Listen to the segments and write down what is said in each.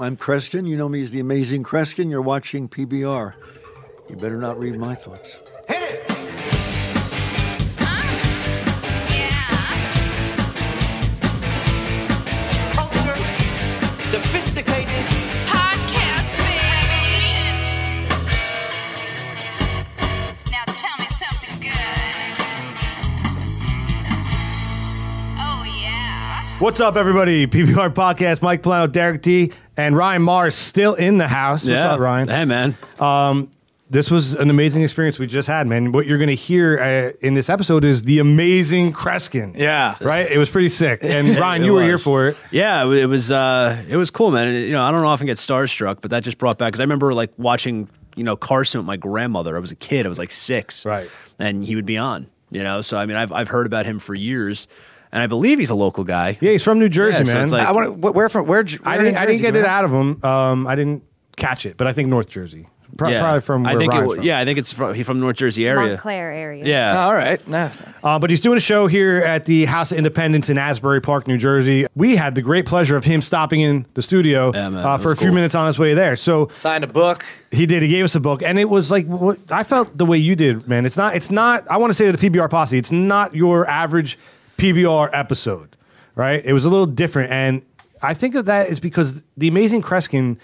I'm Kreskin. You know me as the amazing Kreskin. You're watching PBR. You better not read my thoughts. culture, What's up, everybody? PBR Podcast, Mike Pullano, Derek D, and Ryan Mars still in the house. What's up, Ryan? Hey, man. This was an amazing experience we just had, man. What you're going to hear uh, in this episode is the amazing Kreskin. Yeah. Right? It was pretty sick. And Ryan, It you were here for it. Yeah, it was. Uh, it was cool, man. You know, I don't often get starstruck, but that just brought back because I remember like watching, you know, Carson with my grandmother. I was a kid. I was like six. Right. And he would be on. You know, so I mean, I've I've heard about him for years, and I believe he's a local guy. Yeah, he's from New Jersey, Yeah, so man. it's like- I want to. Where from? Where? where I didn't, I didn't Jersey, get it out of him. Um, I didn't catch it, but I think North Jersey. Pro- yeah. Probably from where I think Ryan's it, from. Yeah, I think it's from he from North Jersey area. Montclair area. Yeah. All right. No. Uh, but he's doing a show here at the House of Independents in Asbury Park, New Jersey. We had the great pleasure of him stopping in the studio Yeah, man, uh, for a was few cool. minutes on his way there. So Signed a book. he did. He gave us a book, and it was like what I felt the way you did, man. It's not. It's not. I want to say to the PBR posse, it's not your average PBR episode, right? It was a little different, and I think of that is because the amazing Kreskin, ha-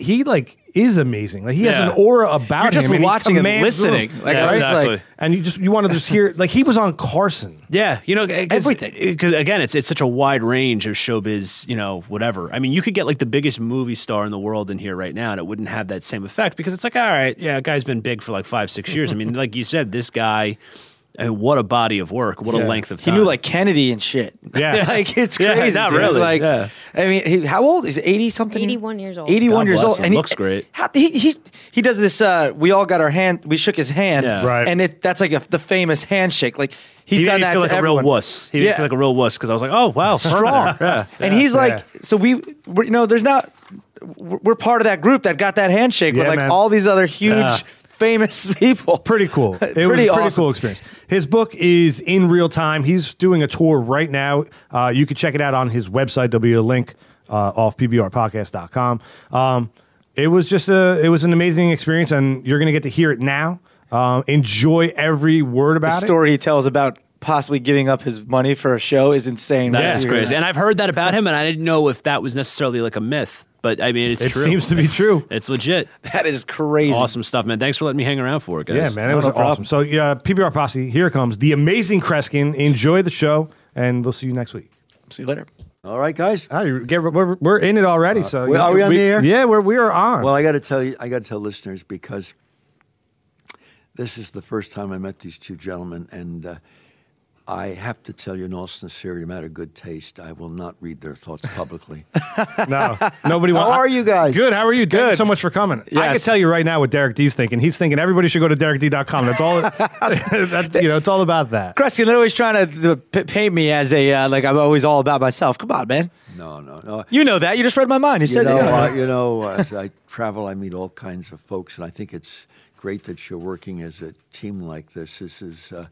he like is amazing. Like he has an aura about You're just him. watching and commands the room. listening. Like, Yeah, was exactly. like, and you just you want to just hear like he was on Carson. Yeah, you know, because Everything. again, it's it's such a wide range of showbiz, you know, whatever. I mean, you could get like the biggest movie star in the world in here right now, and it wouldn't have that same effect because it's like, all right, yeah, a guy's been big for like five, six years. I mean, like you said, this guy, what a body of work, what Yeah. a length of time. he knew like Kennedy and shit. Yeah. like it's Yeah, crazy. not dude. really, Like, yeah. I mean, he, how old is eighty something? 81 years old. Eighty-one years old, him. and he, Looks great. How, he he he does this. Uh, we all got our hand. We shook his hand. Yeah. Right. And it that's like a, the famous handshake. Like he's he made done me that feel to like a real wuss. He made me Yeah. feel like a real wuss because I was like, oh wow, strong. yeah. And he's like, so we, we're, you know, there's not, we're we're part of that group that got that handshake with like man. all these other huge, Yeah. Famous people. Pretty cool. It was a Pretty pretty awesome. cool experience. His book is in real time. He's doing a tour right now. Uh, you can check it out on his website. There'll be a link uh, off pbrpodcast.com. Um, it was just a, it was an amazing experience, and you're going to get to hear it now. Um, enjoy every word The about it. story he tells about possibly giving up his money for a show is insane. That is Yeah. crazy. And I've heard that about him, and I didn't know if that was necessarily like a myth, but I mean, it's It true. seems to be true. It's legit. That is crazy. Awesome stuff, man. Thanks for letting me hang around for it, guys. Yeah, man, it was no problem. awesome. So, yeah, PBR Posse, here comes. The amazing Kreskin. Enjoy the show, and we'll see you next week. See you later. All right, guys. All right, get, we're, we're in it already. so well, are we on the air? Yeah, we're we are on. Well, I got to tell you, I got to tell listeners because this is the first time I met these two gentlemen, and uh, I have to tell you in all sincerity, matter of good taste, I will not read their thoughts publicly. No, nobody. How are you guys? Good. How are you? Thank you Good. so much for coming. I can tell you right now what Derek D's thinking. He's thinking everybody should go to derekd.com. That's all. that, you know, it's all about that. Kreskin, they're always trying to paint me as a, uh, like I'm always all about myself. Come on, man. no, no, no. You know that. You just read my mind. You You said know, that. uh, you know, as I travel, I meet all kinds of folks, and I think it's great that you're working as a team like this. This is, uh,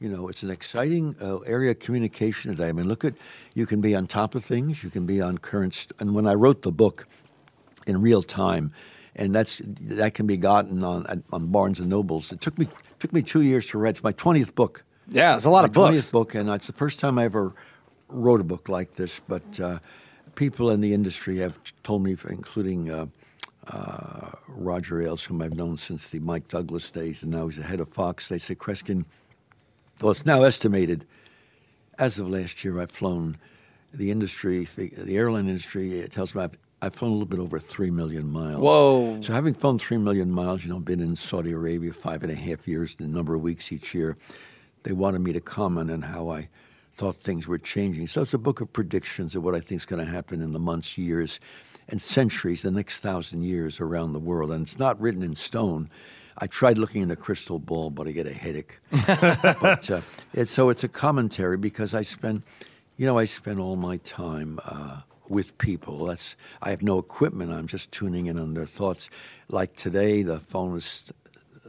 you know, it's an exciting uh, area of communication today. I mean, look at, you can be on top of things, you can be on current, st- and when I wrote the book in real time, and that's that can be gotten on on Barnes and Nobles. It took me took me two years to write. It's my twentieth book. yeah, it's a lot my of books. 20th book, and it's the first time I ever wrote a book like this. But uh, people in the industry have told me, including uh, uh, Roger Ailes, whom I've known since the Mike Douglas days, and now he's the head of Fox. They say, Kreskin, well, it's now estimated. As of last year, I've flown the industry, the airline industry. It tells me I've, I've flown a little bit over three million miles. Whoa. So having flown three million miles, you know, been in Saudi Arabia five and a half years, a number of weeks each year, they wanted me to comment on how I thought things were changing. So it's a book of predictions of what I think is going to happen in the months, years, and centuries, the next thousand years around the world. And it's not written in stone. I tried looking in a crystal ball, but I get a headache. but uh, it's, so it's a commentary because I spend, you know, I spend all my time uh, with people. That's I have no equipment. I'm just tuning in on their thoughts. Like today, the phone was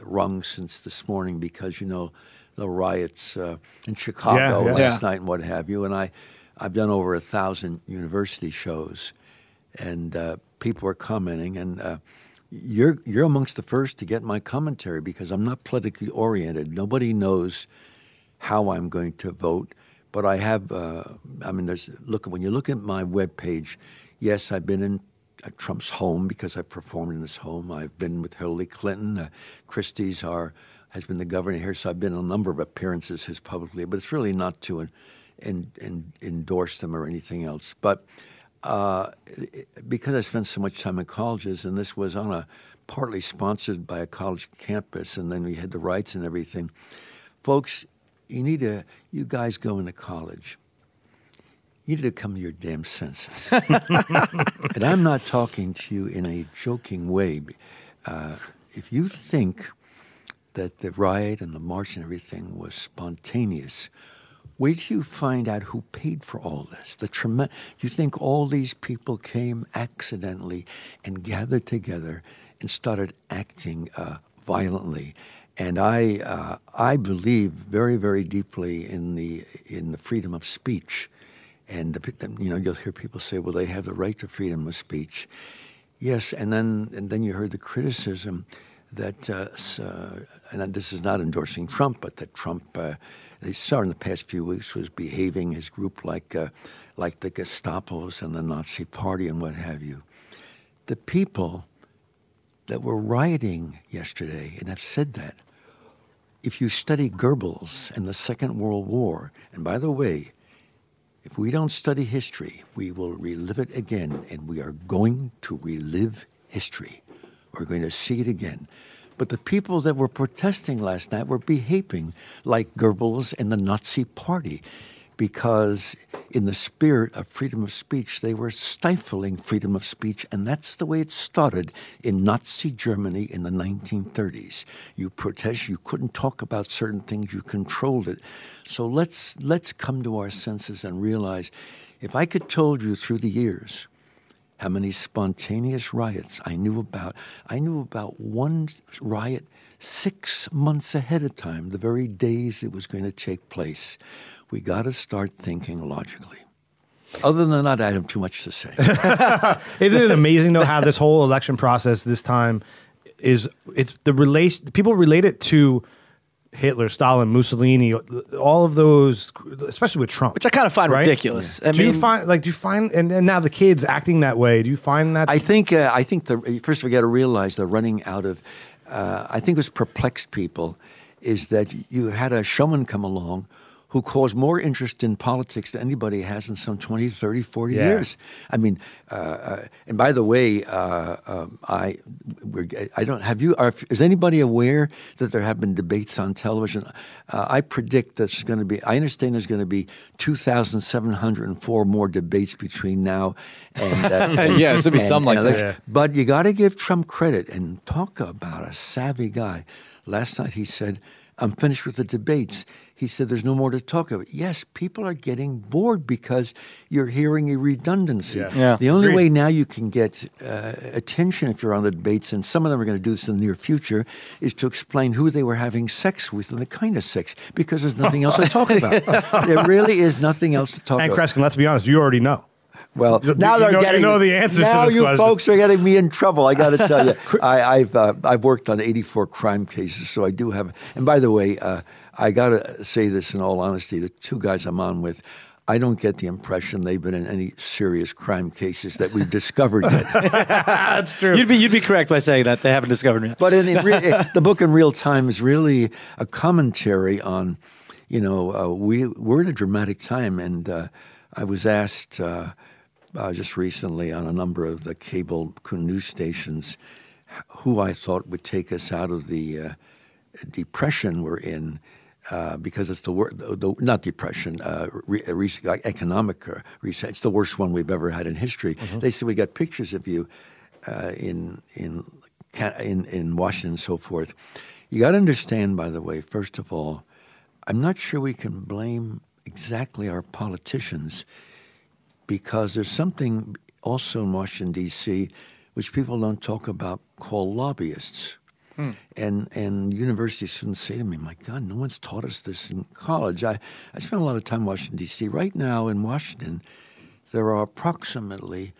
rung since this morning because you know the riots uh, in Chicago Yeah, yeah. last Yeah. night and what have you. And I, I've done over a thousand university shows, and uh, people are commenting, and uh, you're you're amongst the first to get my commentary because I'm not politically oriented. Nobody knows how I'm going to vote, but I have. Uh, I mean, there's look when you look at my web page. Yes, I've been in uh, Trump's home because I performed in his home. I've been with Hillary Clinton. Uh, Christie's are has been the governor here, so I've been on a number of appearances his publicly. But it's really not to en- en- endorse them or anything else. But uh, because I spent so much time in colleges, and this was on a partly sponsored by a college campus, and then we had the rights and everything. Folks, you need to, you guys go into college. You need to come to your damn senses. and I'm not talking to you in a joking way. Uh, if you think that the riot and the march and everything was spontaneous, Wait till you find out who paid for all this. The trem- you think all these people came accidentally and gathered together and started acting uh, violently. And I, uh, I believe very, very deeply in the in the freedom of speech. And the, you know, you'll hear people say, "Well, they have the right to freedom of speech." Yes, and then and then you heard the criticism that, uh, uh, and this is not endorsing Trump, but that Trump, uh, they saw in the past few weeks, was behaving his group like, like the Gestapos and the Nazi Party and what have you. The people that were rioting yesterday, and I've said that, if you study Goebbels and the Second World War, and by the way, if we don't study history, we will relive it again, and we are going to relive history. We're going to see it again. But the people that were protesting last night were behaving like Goebbels and the Nazi Party because, in the spirit of freedom of speech, they were stifling freedom of speech. And that's the way it started in Nazi Germany in the 1930s. You protest, you couldn't talk about certain things, you controlled it. So let's, let's come to our senses and realize if I could told you through the years, how many spontaneous riots I knew about. I knew about one riot six months ahead of time, the very days it was going to take place. We got to start thinking logically. Other than that, I have too much to say. Isn't it amazing though how this whole election process this time is it's the relation people relate it to Hitler, Stalin, Mussolini, all of those, especially with Trump, Which I kind of find right? ridiculous. I do you find like do you find and, and now the kids acting that way? Do you find that I think uh, I think the first we got to realize they're running out of. Uh, I think what's perplexed people is that you had a showman come along who caused more interest in politics than anybody has in some 20, 30, 40 Yeah. years. I mean, uh, uh, and by the way, uh, um, I we're, I don't have you. Are, is anybody aware that there have been debates on television? Uh, I predict there's going to be. I understand there's going to be 2,704 more debates between now and uh, Yeah, gonna be something like that. Yeah. but you got to give Trump credit and talk about a savvy guy. Last night he said, I'm finished with the debates. He said, There's no more to talk about. Yes, people are getting bored because you're hearing a redundancy. Yeah. Yeah. The only Agreed. way now you can get uh, attention if you're on the debates, and some of them are going to do this in the near future, is to explain who they were having sex with and the kind of sex because there's nothing else to talk about. there really is nothing else to talk and about. And Kreskin, let's be honest, you already know. Well, You- now you they're know- you getting know the answers to Now this you question. folks are getting me in trouble. I got to tell you, I, I've uh, I've worked on 84 crime cases, so I do have. And by the way, uh, I got to say this in all honesty: the two guys I'm on with. I don't get the impression they've been in any serious crime cases that we've discovered yet. That's true. You'd be you'd be correct by saying that they haven't discovered it. But in, in re- the book in real time is really a commentary on, you know, uh, we we're in a dramatic time, and uh, I was asked uh, uh, just recently on a number of the cable news stations who I thought would take us out of the uh, depression we're in. Uh, because it's the worst, the, not depression, uh, re, re, like economic uh, reset. It's the worst one we've ever had in history. They said we got pictures of you uh, in in in in Washington and so forth. You got to understand, by the way, first of all, I'm not sure we can blame exactly our politicians because there's something also in Washington D.C. which people don't talk about called lobbyists. Hmm. And and university students say to me, "My God, no one's taught us this in college." I, I spent a lot of time in Washington D.C. Right now in Washington, there are approximately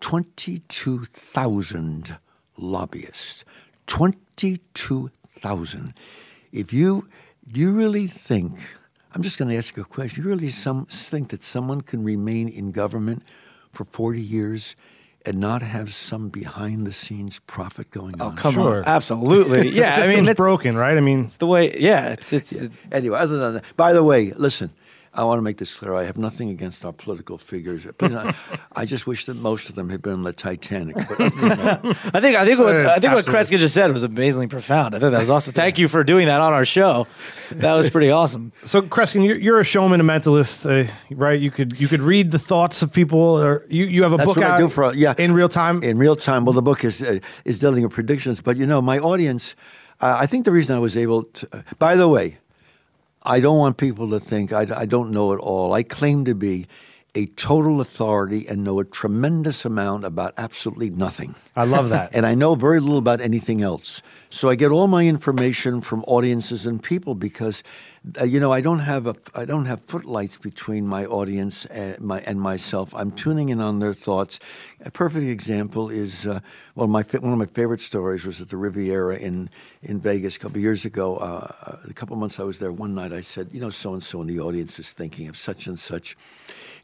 22,000 lobbyists. 22,000. If you, do you really think, I'm just going to ask you a question, you really some, think that someone can remain in government for 40 years and not have some behind the scenes profit going Oh on? come Sure. on, absolutely. Yeah, I mean, it's broken, right? I mean, it's the way. Yeah, it's it's, it's Anyway, other than that, by the way, listen, I want to make this clear. I have nothing against our political figures. I, I just wish that most of them had been on the Titanic. But other than that, I think I think what Yeah, I think what absolutely. Kreskin just said was amazingly profound. I thought that was awesome. Thank you for doing that on our show. That was pretty awesome. so Kreskin, you're, you're a showman, a mentalist, uh, right? You could you could read the thoughts of people, or you, you have a That's book what out I do for yeah in real time. In real time, well, the book is uh, is dealing with predictions, but you know, my audience. Uh, I think the reason I was able to. Uh, by the way, I don't want people to think I, I don't know it all. I claim to be a total authority and know a tremendous amount about absolutely nothing. I love that. and I know very little about anything else. So I get all my information from audiences and people because, uh, you know, I don't have a I don't have footlights between my audience and my and myself. I'm tuning in on their thoughts. A perfect example is uh, well, my one of my favorite stories was at the Riviera in in Vegas a couple years ago. Uh, a couple months I was there. One night I said, you know, so and so in the audience is thinking of such and such.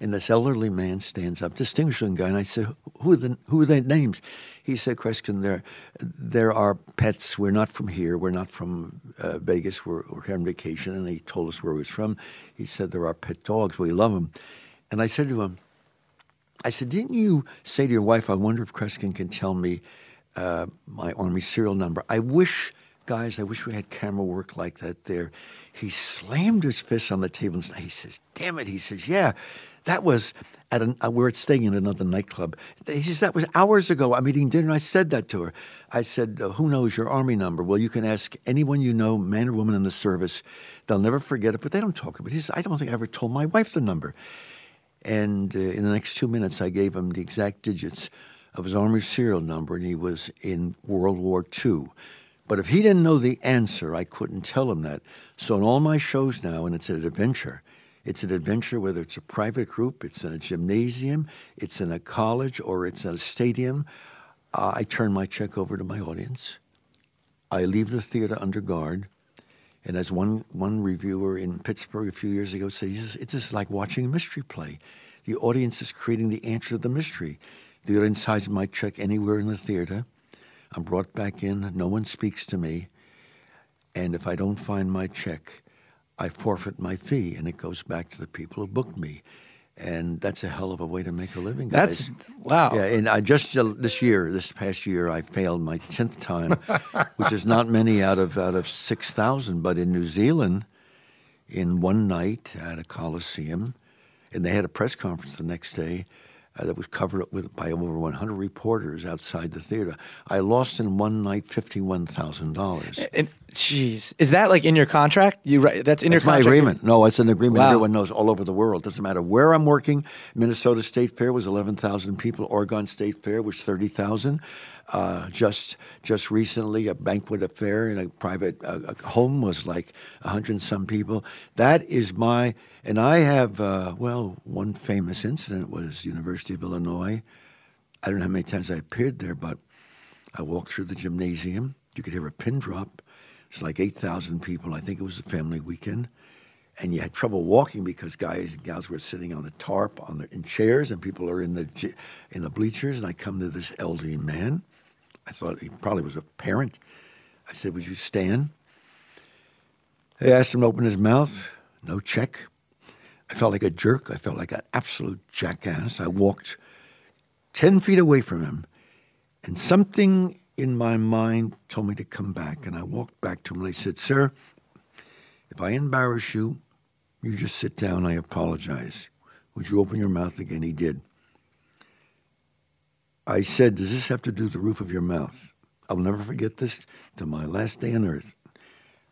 And this elderly man stands up, distinguished looking guy, and I said, "Who are the who are their names?" He said, "Kreskin, there, there are pets. We're not from here. We're not from uh, Vegas. We're, we're here on vacation." And he told us where he was from. He said, "There are pet dogs. We love them." And I said to him, I said, didn't you say to your wife, I wonder if Kreskin can tell me uh, my Army serial number? I wish, guys, I wish we had camera work like that there. He slammed his fist on the table and he says, damn it. He says, yeah, that was at an, uh, we're staying in another nightclub. He says, that was hours ago. I'm eating dinner. I said that to her. I said, uh, who knows your Army number? Well, you can ask anyone you know, man or woman in the service. They'll never forget it, but they don't talk about it. He says, I don't think I ever told my wife the number. And uh, in the next two minutes, I gave him the exact digits of his Army serial number, and he was in World War II. But if he didn't know the answer, I couldn't tell him that. So in all my shows now, and it's an adventure, it's an adventure whether it's a private group, it's in a gymnasium, it's in a college, or it's in a stadium. I turn my check over to my audience. I leave the theater under guard. And as one, one reviewer in Pittsburgh a few years ago said, it's just like watching a mystery play. The audience is creating the answer to the mystery. The audience hides my check anywhere in the theater. I'm brought back in. No one speaks to me. And if I don't find my check, I forfeit my fee, and it goes back to the people who booked me. And that's a hell of a way to make a living. That's wow. Yeah, and I just uh, this year, this past year, I failed my tenth time, which is not many out of out of six thousand. But in New Zealand, in one night at a coliseum, and they had a press conference the next day uh, that was covered with by over one hundred reporters outside the theater. I lost in one night fifty one thousand dollars. And jeez, is that like in your contract? You right? That's in It's your my agreement. No, it's an agreement Wow. everyone knows all over the world. Doesn't matter where I'm working. Minnesota State Fair was 11,000 people. Oregon State Fair was 30,000. Uh, just just recently, a banquet affair in a private uh, a home was like 100 and some people. That is my, and I have, uh, well, one famous incident was University of Illinois. I don't know how many times I appeared there, but I walked through the gymnasium. You could hear a pin drop. It's like 8,000 people. I think it was a family weekend. And you had trouble walking because guys and gals were sitting on the tarp on the, in chairs and people are in the, in the bleachers. And I come to this elderly man. I thought he probably was a parent. I said, Would you stand? I asked him to open his mouth. No check. I felt like a jerk. I felt like an absolute jackass. I walked 10 feet away from him. And something in my mind told me to come back. And I walked back to him and I said, Sir, if I embarrass you, you just sit down. I apologize. Would you open your mouth again? He did. I said, Does this have to do with the roof of your mouth? I'll never forget this to my last day on earth.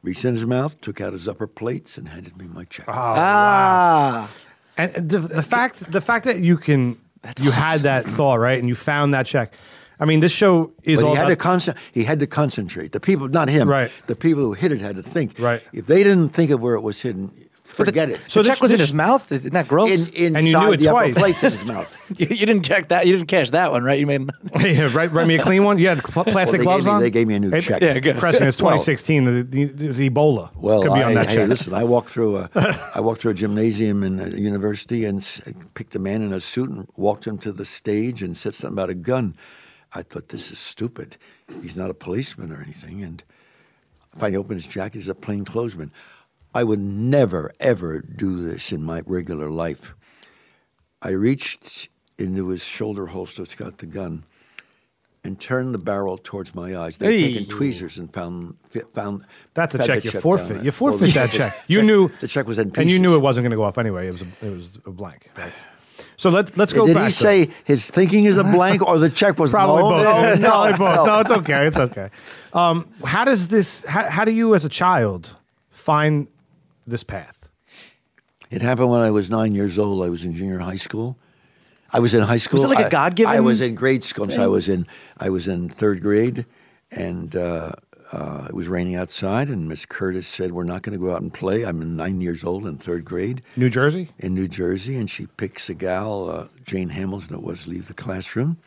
Reached in his mouth, took out his upper plates, and handed me my check. Ah, And the, the fact the fact that you can you had that thought right and you found that check. I mean, this show is But all he had about, to concent- He had to concentrate. The people, not him. Right. The people who hid it had to think. Right. If they didn't think of where it was hidden, Forget it. So the this- check was in his mouth. Isn't that gross? In, And you knew it the twice. plates in his mouth. you, you didn't check that. You didn't cash that one, right? You made. yeah, right, write me a clean one. You had cl- plastic they gloves me- on. they gave me a new It- check. Yeah, good. Preston, it's Well- 2016. the, the, Ebola. Well, could be I, on that hey, check. listen, I walked through a, I walked through a gymnasium in a university and s- picked a man in a suit and walked him to the stage and said something about a gun. I thought this is stupid. He's not a policeman or anything. And finally opened his jacket. He's a plainclothesman. I would never ever do this in my regular life. I reached into his shoulder holster, it's got the gun, and turned the barrel towards my eyes. They'd Hey. taken tweezers and found found. That's a check. You down forfeit. it. You forfeit that check. You knew the check was in and you knew it wasn't going to go off anyway. It was a, it was a blank. Right? So let's let's go Did back. he to- say his thinking is a blank or the check was Probably no, both. No, no, Probably both. no. No, it's okay. It's okay. Um, how does this? How, how do you, as a child, find this path? It happened when I was nine years old. I was in junior high school. I was in high school. it like a I- God-given I was in grade school. So I was in I was in third grade, and uh, uh, it was raining outside. And Miss Curtis said, "We're not going to go out and play." I'm nine years old in third grade New Jersey. in New Jersey, and she picks a gal, uh, Jane Hamilton, it was, to leave the classroom.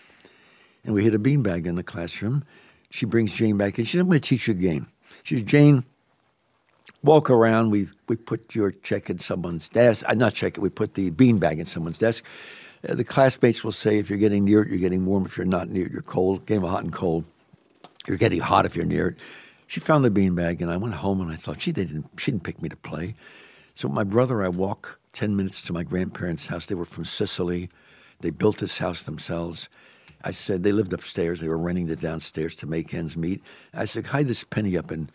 And we hit a beanbag in the classroom. She brings Jane back in. She said, I'm going to teach you a game. She says, Jane, walk around. We, we put your check in someone's desk. Uh, not check it, we put the beanbag in someone's desk. Uh, the classmates will say, if you're getting near it, you're getting warm. If you're not near it, you're cold. Game of hot and cold. You're getting hot if you're near it. She found the beanbag, and I went home and I thought, she didn't, she didn't pick me to play. So my brother, and I walk 10 minutes to my grandparents' house. They were from Sicily. They built this house themselves. I said, they lived upstairs. They were renting the downstairs to make ends meet. I said, hide this penny up in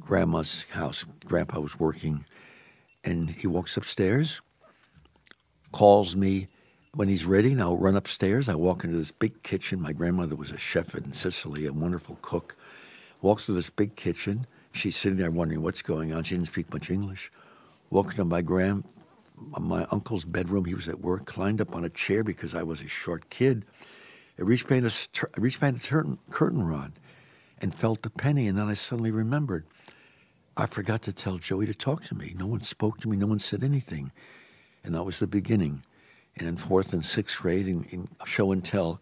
grandma's house. Grandpa was working. And he walks upstairs, calls me when he's ready. And I'll run upstairs. I walk into this big kitchen. My grandmother was a chef in Sicily, a wonderful cook. Walks through this big kitchen. She's sitting there wondering what's going on. She didn't speak much English. Walked into my grand, my uncle's bedroom. He was at work. Climbed up on a chair because I was a short kid. I reached behind a, reached behind a turn, curtain rod and felt the penny. And then I suddenly remembered I forgot to tell Joey to talk to me. No one spoke to me. No one said anything. And that was the beginning. And in fourth and sixth grade, in, in show and tell,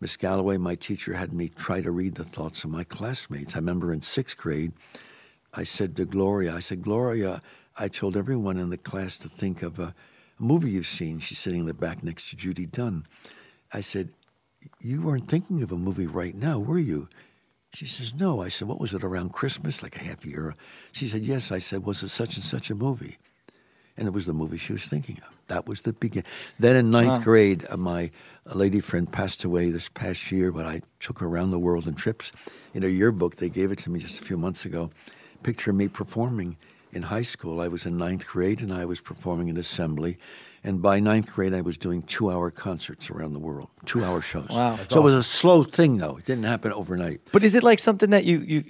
Miss Galloway, my teacher, had me try to read the thoughts of my classmates. I remember in sixth grade, I said to Gloria, I said, Gloria, I told everyone in the class to think of a, a movie you've seen. She's sitting in the back next to Judy Dunn. I said, You weren't thinking of a movie right now, were you? She says, No. I said, What was it around Christmas, like a half year? She said, Yes. I said, Was it such and such a movie? And it was the movie she was thinking of. That was the beginning. Then in ninth grade, uh, my a lady friend passed away this past year, but I took her around the world in trips. In a yearbook, they gave it to me just a few months ago. Picture me performing in high school. I was in ninth grade and I was performing in assembly. And by ninth grade, I was doing two hour concerts around the world, two hour shows. Wow. so it was a slow thing, though. It didn't happen overnight. But is it like something that you you?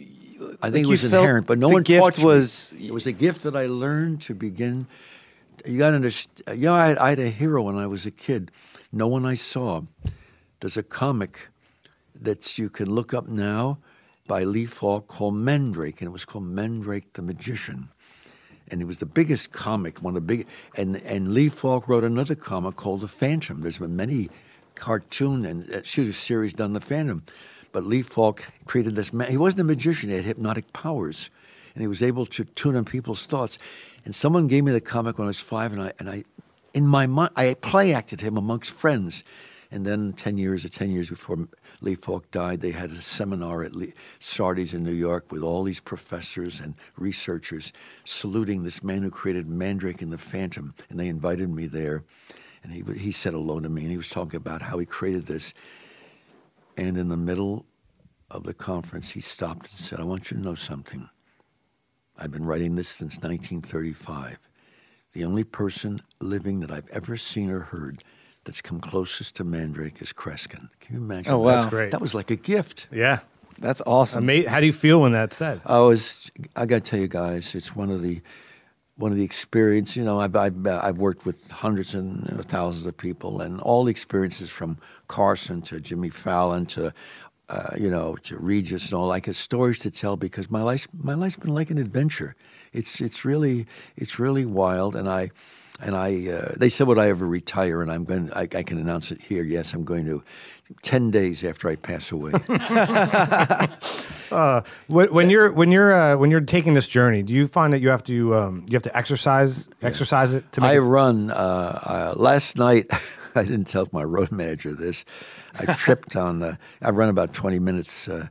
I like think it was inherent, but no one gift taught me. was. It was a gift that I learned to begin. You got to understand. You know, I had, I had a hero when I was a kid. No one I saw. There's a comic that you can look up now by Lee Falk called Mandrake, and it was called Mandrake the Magician. And it was the biggest comic, one of the big. And and Lee Falk wrote another comic called The Phantom. There's been many cartoon and uh, series done The Phantom, but Lee Falk created this. Man, he wasn't a magician; he had hypnotic powers, and he was able to tune in people's thoughts. And someone gave me the comic when I was five, and I and I, in my mind, I play acted him amongst friends. And then ten years or ten years before Lee Falk died, they had a seminar at Lee, Sardi's in New York with all these professors and researchers saluting this man who created Mandrake and the Phantom, and they invited me there. And he he said hello to me, and he was talking about how he created this. And in the middle of the conference, he stopped and said, "I want you to know something. I've been writing this since 1935. The only person living that I've ever seen or heard." That's come closest to Mandrake is Kreskin. Can you imagine? Oh, wow. That's great. That was like a gift. Yeah. That's awesome. Ama- how do you feel when that's said? I was. I got to tell you guys, it's one of the one of the experience. You know, I've I've, uh, I've worked with hundreds and you know, thousands of people, and all the experiences from Carson to Jimmy Fallon to uh, you know, to Regis and all. I got stories to tell because my life my life's been like an adventure. It's it's really it's really wild, and I. And I, uh, they said, "Would I ever retire?" And I'm going. I, I can announce it here. Yes, I'm going to. Ten days after I pass away. When, when you're when you're uh, when you're taking this journey, do you find that you have to um, you have to exercise exercise it to make I it- run. Uh, uh, last night, I didn't tell my road manager this. I tripped on. The, I run about 20 minutes uh,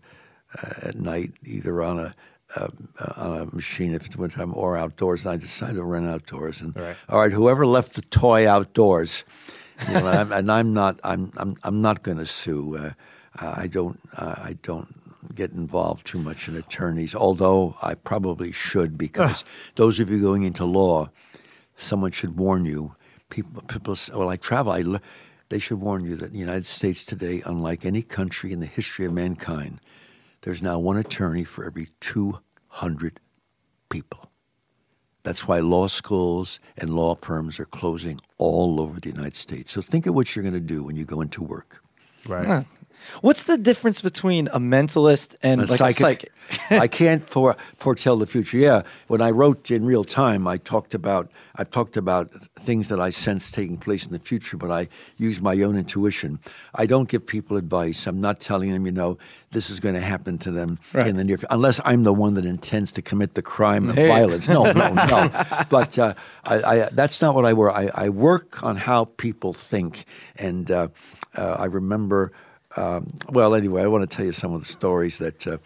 uh, at night, either on a uh, on a machine if it's wintertime or outdoors. And I decided to run outdoors. And Right. all right, whoever left the toy outdoors, you know, and, I'm, and I'm not. I'm I'm I'm not going to sue. Uh, I don't. Uh, I don't get involved too much in attorneys, although I probably should because those of you going into law, someone should warn you. People, people. say, Well, I travel. I, they should warn you that the United States today, unlike any country in the history of mankind, there's now one attorney for every 200 people. That's why law schools and law firms are closing all over the United States. So think of what you're going to do when you go into work. right? What's the difference between a mentalist and a like a psychic? I can't fore, foretell the future. Yeah, when I wrote in real time, I talked about I talked about things that I sense taking place in the future, but I use my own intuition. I don't give people advice. I'm not telling them, you know, this is going to happen to them Right. in the near future, unless I'm the one that intends to commit the crime of Hey. violence. No, no, no. But uh, I, I, that's not what I work. I, I work on how people think, and uh, uh, I remember. Um, well, anyway, I want to tell you some of the stories that uh,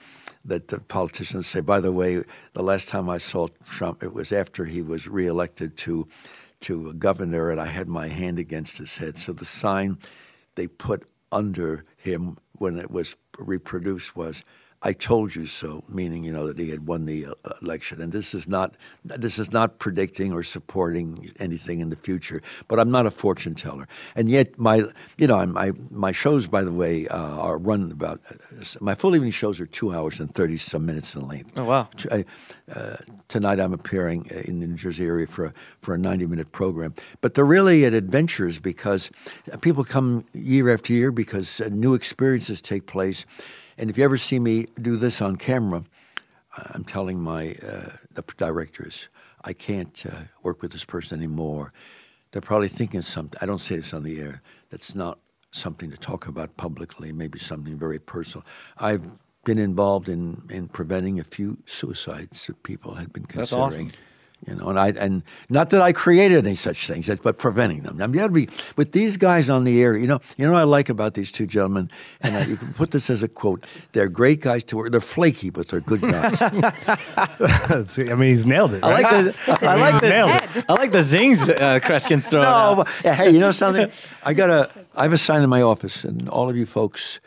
that the politicians say. By the way, the last time I saw Trump, it was after he was reelected to to a governor, and I had my hand against his head. So the sign they put under him when it was reproduced was. I told you so, meaning you know that he had won the uh, election, and this is not this is not predicting or supporting anything in the future. But I'm not a fortune teller, and yet my you know my my shows, by the way, uh, are run about my full evening shows are two hours and thirty some minutes in length. Oh, wow. Uh, tonight I'm appearing in the New Jersey area for a, for a 90 minute program. But they're really at adventures because people come year after year because uh, new experiences take place. And if you ever see me do this on camera, I'm telling my uh, the directors, I can't uh, work with this person anymore. They're probably thinking something. I don't say this on the air. That's not something to talk about publicly. Maybe something very personal. I've been involved in, in preventing a few suicides that people had been considering. That's awesome. Considering. You know, and I and not that I created any such things, but preventing them. I mean, you got to be with these guys on the air. You know, you know what I like about these two gentlemen, and I, you can put this as a quote: They're great guys to work. They're flaky, but they're good guys. See, I mean, he's nailed it. I like the I like Nailed the I like the zings uh, Kreskin's throwing. no, but, hey, you know something? I got a. I have a sign in my office, and all of you folks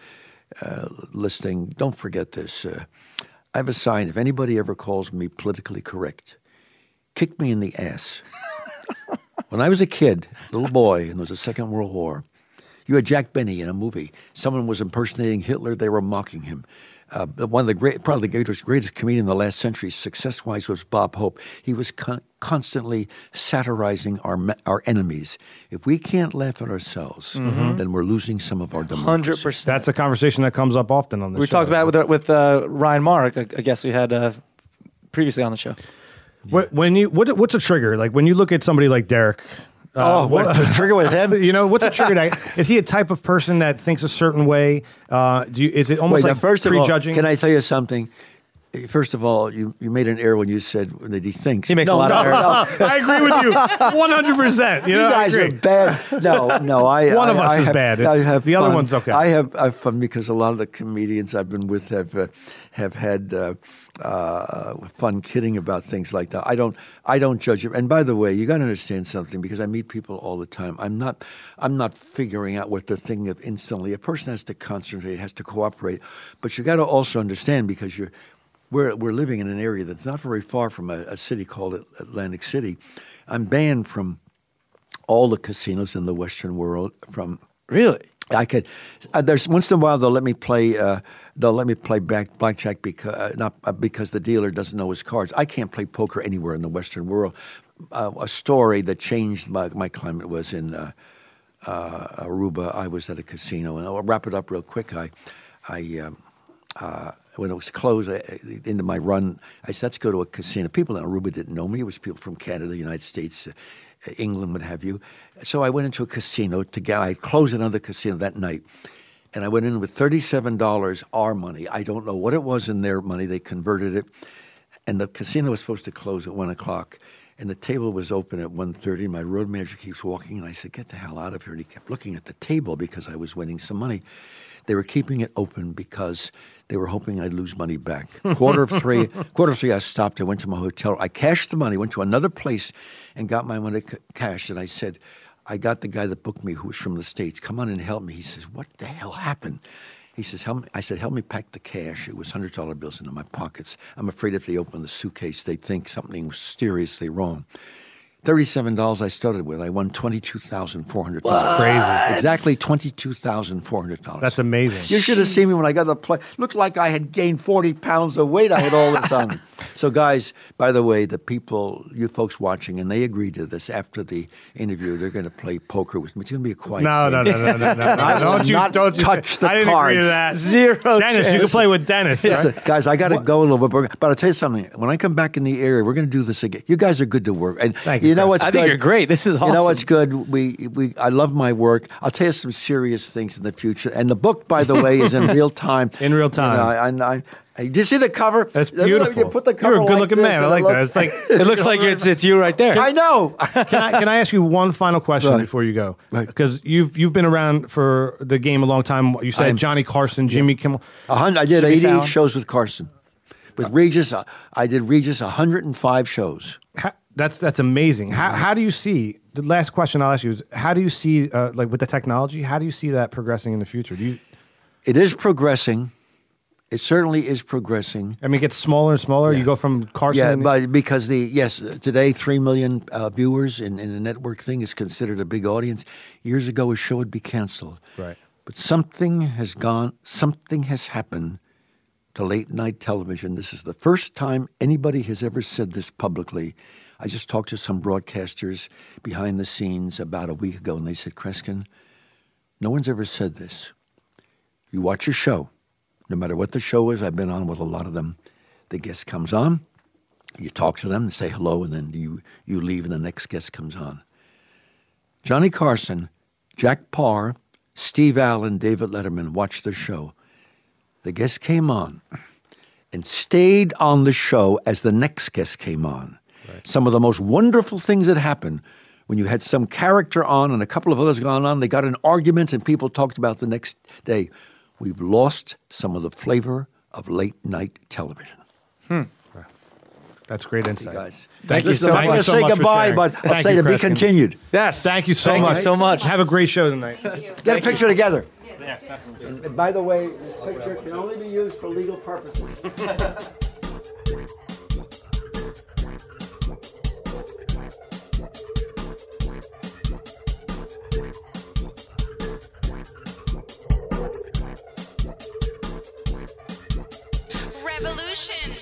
uh, listening, don't forget this. Uh, I have a sign. If anybody ever calls me politically correct, kick me in the ass. when I was a kid, little boy, and there was a Second World War, you had Jack Benny in a movie. Someone was impersonating Hitler. They were mocking him. Uh, one of the great, probably the greatest, greatest comedian in the last century, success-wise, was Bob Hope. He was con- constantly satirizing our our enemies. If we can't laugh at ourselves, then we're losing some of our democracy. Hundred percent. That's a conversation that comes up often on this show. We show. talked about it with with uh, Ryan Mark, a, a guest we had uh, previously on the show. What, when you what, what's a trigger? Like when you look at somebody like Derek. uh, Oh, what the trigger with him? You know, what's a trigger? That, is he a type of person that thinks a certain way? Uh, do you, is it almost Wait, like now, first of all, can I tell you something? First of all, you, you made an error when you said that he thinks. He makes no, a lot of errors. no. I agree with you, one hundred percent. You You know, I guys are agree. bad. No, no. I One I- of us I is have- bad. I have the other one's okay. I have I have fun because a lot of the comedians I've been with have uh, have had uh, fun kidding about things like that. I don't I don't judge it. And by the way, you got to understand something because I meet people all the time. I'm not I'm not figuring out what they're thinking of instantly. A person has to concentrate, has to cooperate, but you got to also understand because you're we're, we're living in an area that's not very far from a, a city called Atlantic City. I'm banned from all the casinos in the Western world. From Really? I could, uh, there's once in a while they'll let me play. Uh, they'll let me play back, blackjack because uh, not uh, because the dealer doesn't know his cards. I can't play poker anywhere in the Western world. Uh, a story that changed my, my climate was in uh, Aruba. I was at a casino, and I'll wrap it up real quick. I I um, when it was closed, I, into my run, I said, let's go to a casino. People in Aruba didn't know me. It was people from Canada, United States, England, what have you. So I went into a casino to get, I closed another casino that night. And I went in with $37 our money. I don't know what it was in their money. They converted it. And the casino was supposed to close at 1 o'clock. And the table was open at 1.30. My road manager keeps walking. And I said, get the hell out of here. And he kept looking at the table because I was winning some money. They were keeping it open because they were hoping I'd lose money back. Quarter of three, quarter of three, I stopped. I went to my hotel. I cashed the money, went to another place, and got my money ca- cashed. And I said, I got the guy that booked me, who was from the states. Come on and help me. He says, "What the hell happened?" He says, "Help me." I said, "Help me pack the cash." It was hundred dollar bills into my pockets. I'm afraid if they open the suitcase, they'd think something was seriously wrong. Thirty-seven dollars I started with. I won twenty-two thousand four hundred dollars. Crazy. Exactly twenty-two thousand four hundred dollars. That's amazing. You should have seen me when I got the play. Looked like I had gained 40 pounds of weight. I had all this on me. So, guys, by the way, the people, you folks watching, and they agreed to this after the interview, they're going to play poker with me. It's going to be a quiet No, no, game. no, no, no, no, no. I will Don't you, not don't you touch the I didn't agree to that. Zero Dennis, you can play with Dennis. Listen, right? guys, I got to go a little bit, but but I'll tell you something. When I come back in the area, we're going to do this again. You guys are good to work, and Thank you, know Chris. what's I good? think you're great. This is You know what's good? We we I love my work. I'll tell you some serious things in the future. And the book, by the way, is in real time. In real You time. know, I, I, I, did you see the cover? That's You beautiful. put the cover You're a good-looking this man. I like that. It's like It looks like it's it's you right there. I know. can I can I ask you one final question Right. before you go? Right. Because you've you've been around for the game a long time. You said I'm- Johnny Carson, Jimmy Kimmel. I did Jimmy 88 Fallon. shows with Carson. With Regis, uh, I did Regis 105 shows. How, that's that's amazing. How how do you see the last question I'll ask you is how do you see uh, like with the technology? How do you see that progressing in the future? Do you? It is progressing. It certainly is progressing. I mean, it gets smaller and smaller. You go from Carson. Yeah, but because the yes, today three million uh, viewers in, in a network thing is considered a big audience. Years ago, a show would be canceled. Right. But something has gone. Something has happened to late night television. This is the first time anybody has ever said this publicly. I just talked to some broadcasters behind the scenes about a week ago, and they said, Kreskin, no one's ever said this. You watch a show, no matter what the show is, I've been on with a lot of them. The guest comes on, you talk to them and say hello, and then you, you leave, and the next guest comes on. Johnny Carson, Jack Paar, Steve Allen, David Letterman watched the show. The guest came on and stayed on the show as the next guest came on. Some of the most wonderful things that happened when you had some character on and a couple of others gone on, they got in arguments and people talked about the next day. We've lost some of the flavor of late night television. Hmm. that's great insight. Guys, Thank you Listen, so I'm not much. going to so say goodbye, but I'll Thank say you, to be Kreskin. continued. Yes. Thank you so Thank much. you so much. Have a great show tonight. Get a picture together. And, and by the way, this picture can only be used for legal purposes. Revolution.